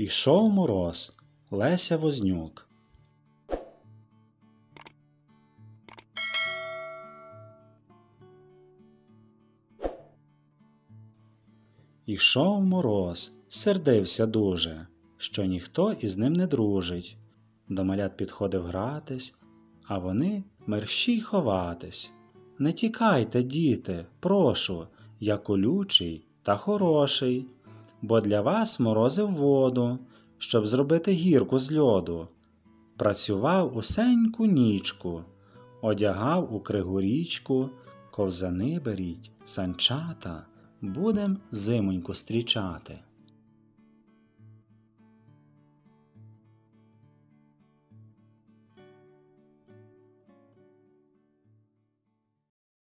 Ішов мороз Леся Вознюк. Ішов мороз, сердився дуже, що ніхто із ним не дружить. До малят підходив гратись, а вони мерщій ховатись. Не тікайте, діти, прошу, я колючий та хороший, бо для вас морозив воду, щоб зробити гірку з льоду. Працював усеньку нічку, одягав у кригу річку, ковзани беріть, санчата, будем зимоньку стрічати.